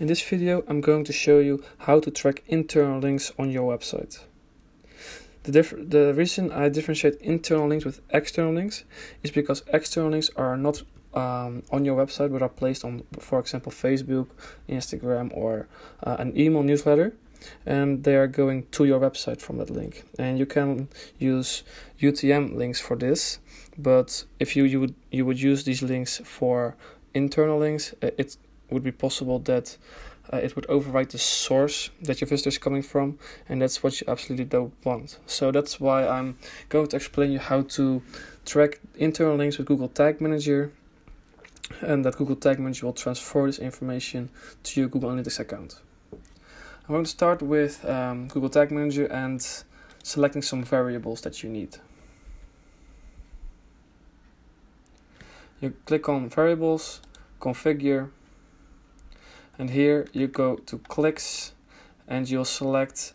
In this video I'm going to show you how to track internal links on your website. The, the reason I differentiate internal links with external links is because external links are not um, on your website but are placed on, for example, Facebook, Instagram, or uh, an email newsletter, and they are going to your website from that link. And you can use UTM links for this, but if you, you would you would use these links for internal links, it would be possible that uh, it would overwrite the source that your visitor is coming from, and that's what you absolutely don't want. So that's why I'm going to explain you how to track internal links with Google Tag Manager, and that Google Tag Manager will transfer this information to your Google Analytics account. I'm going to start with um, Google Tag Manager and selecting some variables that you need. You click on Variables, Configure, and here you go to clicks and you'll select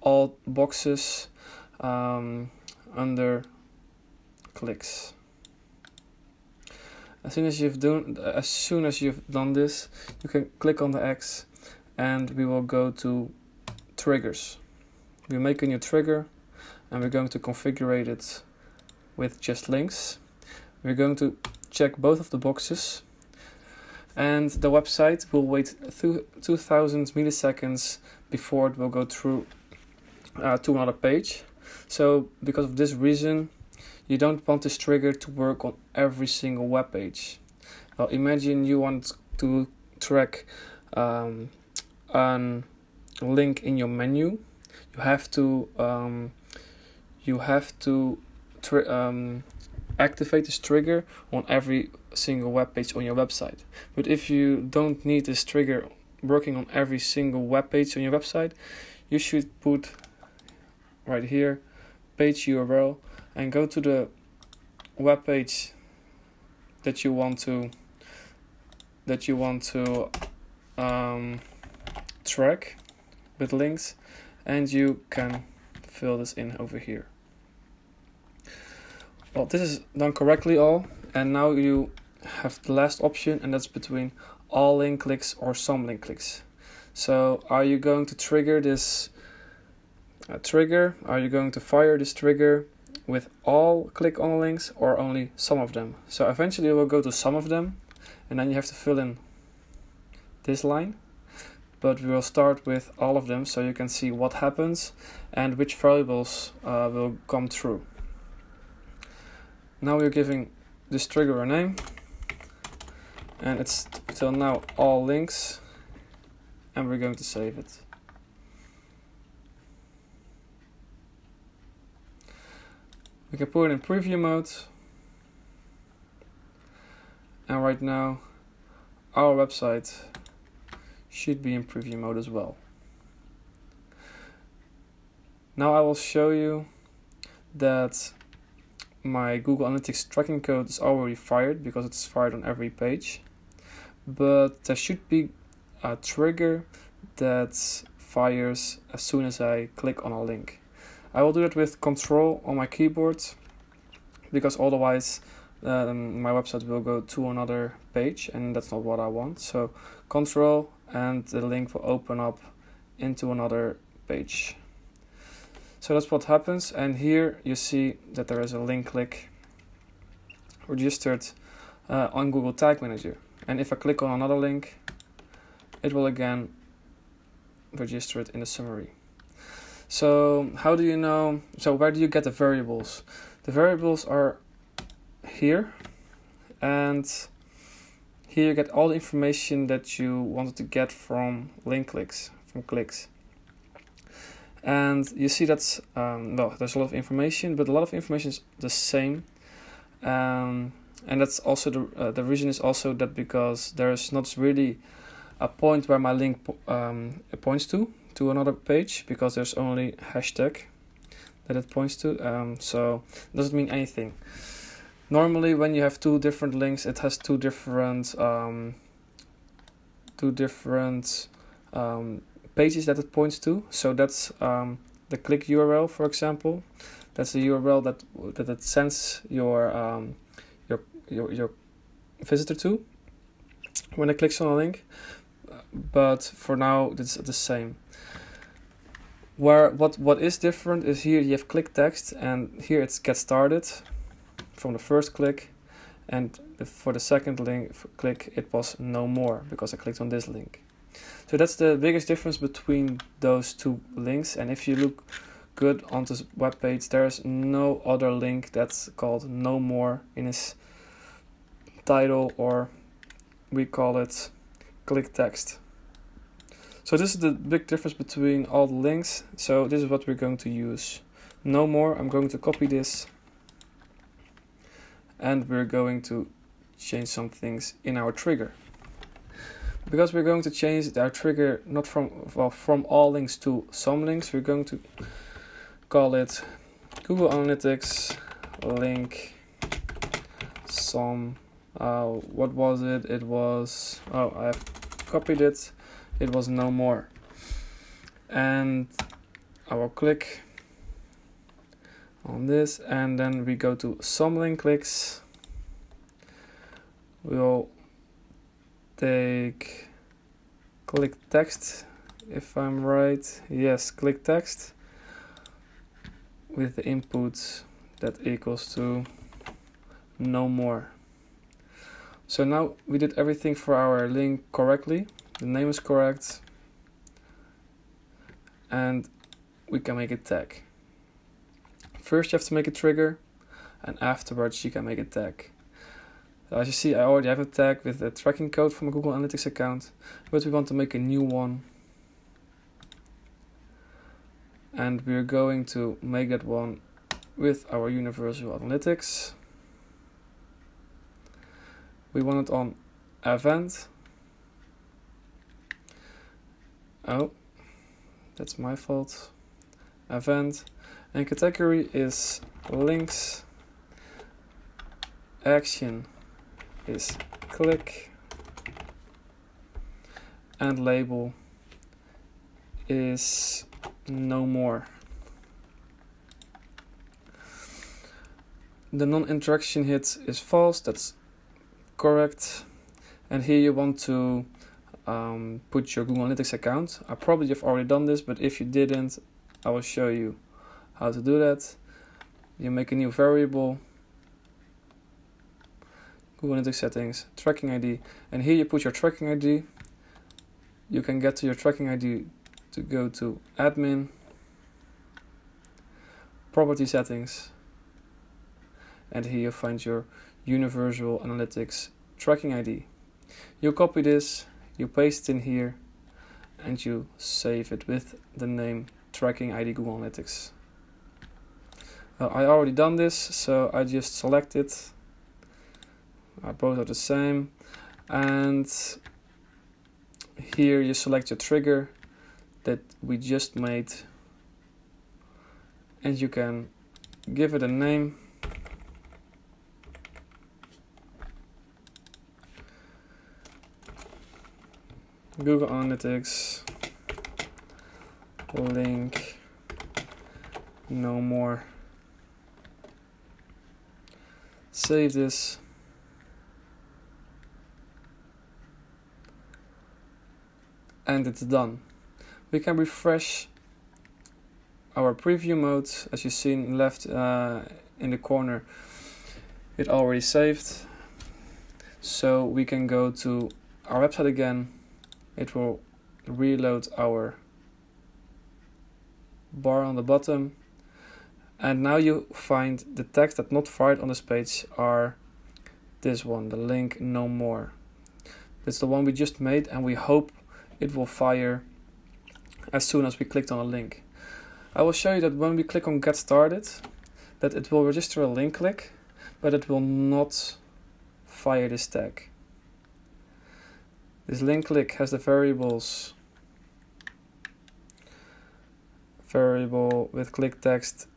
all boxes um, under clicks. As soon as you've done as soon as you've done this you can click on the X and we will go to triggers. We make a new trigger and we're going to configure it with just links. We're going to check both of the boxes and the website will wait 2000 milliseconds before it will go through uh, to another page. So, because of this reason, you don't want this trigger to work on every single web page. Imagine you want to track um, a link in your menu. You have to um, you have to um, activate this trigger on every single web page on your website. But if you don't need this trigger working on every single web page on your website, you should put right here page URL and go to the web page that you want to that you want to um, track with links and you can fill this in over here. Well, this is done correctly all and now you have the last option and that's between all link clicks or some link clicks. So are you going to trigger this uh, trigger? Are you going to fire this trigger with all click on links or only some of them? So eventually we'll go to some of them and then you have to fill in this line. But we will start with all of them so you can see what happens and which variables uh, will come through. Now we're giving this trigger a name and it's till now all links and we're going to save it. We can put it in preview mode and right now our website should be in preview mode as well. Now I will show you that my Google Analytics tracking code is already fired because it's fired on every page but there should be a trigger that fires as soon as I click on a link. I will do that with control on my keyboard because otherwise um, my website will go to another page and that's not what I want. So control and the link will open up into another page. So that's what happens and here you see that there is a link click registered uh, on Google Tag Manager. And if I click on another link it will again register it in the summary. So how do you know so where do you get the variables? The variables are here and here you get all the information that you wanted to get from link clicks from clicks and you see that's um, well there's a lot of information but a lot of information is the same. Um, and that's also the uh, the reason is also that because there's not really a point where my link um, points to to another page because there's only hashtag that it points to. Um, so it doesn't mean anything. Normally when you have two different links it has two different um, two different um, pages that it points to so that's um, the click URL for example that's the URL that that it sends your um, your, your visitor to when it clicks on a link. but for now it's the same. Where what what is different is here you have click text and here it's get started from the first click and for the second link click it was no more because I clicked on this link. So that's the biggest difference between those two links and if you look good on this web page there's no other link that's called no more in its title or we call it click text. So this is the big difference between all the links. So this is what we're going to use. No more, I'm going to copy this. And we're going to change some things in our trigger. Because we're going to change our trigger not from well from all links to some links, we're going to call it Google Analytics link some uh, what was it? It was oh I have copied it. It was no more. And I will click on this and then we go to some link clicks. We'll take click text if I'm right yes click text with the input that equals to no more so now we did everything for our link correctly the name is correct and we can make a tag. First you have to make a trigger and afterwards you can make a tag. As you see I already have a tag with a tracking code from a Google Analytics account but we want to make a new one and we're going to make that one with our Universal Analytics. We want it on event Oh, that's my fault. Event and category is links. Action is click. And label is no more. The non-interaction hit is false, that's correct. And here you want to um, put your Google Analytics account. I probably have already done this, but if you didn't, I will show you how to do that. You make a new variable, Analytics settings, tracking ID, and here you put your tracking ID. You can get to your tracking ID to go to admin, property settings, and here you find your Universal Analytics tracking ID. You copy this you paste it in here and you save it with the name tracking ID Google Analytics. Uh, I already done this, so I just select it. Uh, both are the same. And here you select your trigger that we just made. And you can give it a name. Google Analytics. Link. No more. Save this and it's done. We can refresh our preview mode as you see left uh, in the corner. It already saved. So we can go to our website again. It will reload our bar on the bottom. And now you find the text that not fired on this page are this one the link no more. It's the one we just made and we hope it will fire as soon as we clicked on a link I will show you that when we click on get started that it will register a link click but it will not fire this tag this link click has the variables variable with click text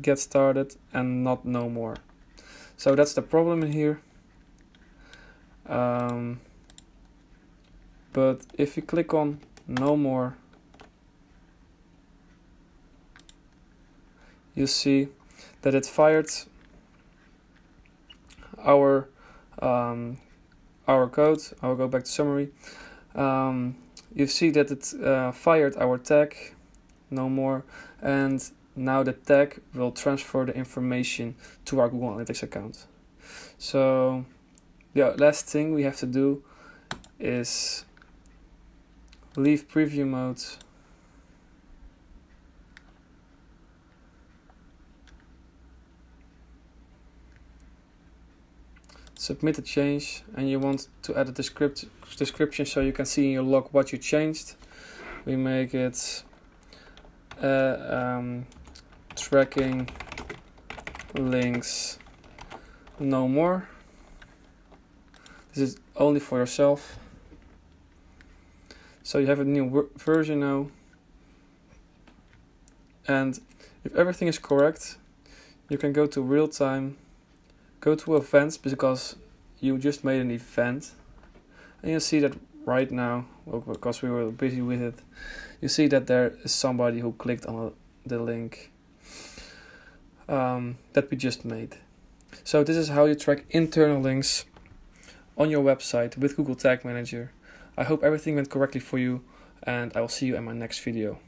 get started and not no more. So that's the problem here. Um, but if you click on no more, you see that it fired our um, our code. I will go back to summary. Um, you see that it uh, fired our tag, no more, and now the tag will transfer the information to our Google Analytics account. So, the last thing we have to do is leave preview mode. Submit a change, and you want to add a descript- description so you can see in your log what you changed. We make it uh, um, tracking links no more. This is only for yourself. So you have a new version now. And if everything is correct, you can go to real time, go to events because you just made an event. And you see that right now, well, because we were busy with it, you see that there is somebody who clicked on the link um, that we just made. So this is how you track internal links on your website with Google Tag Manager. I hope everything went correctly for you and I will see you in my next video.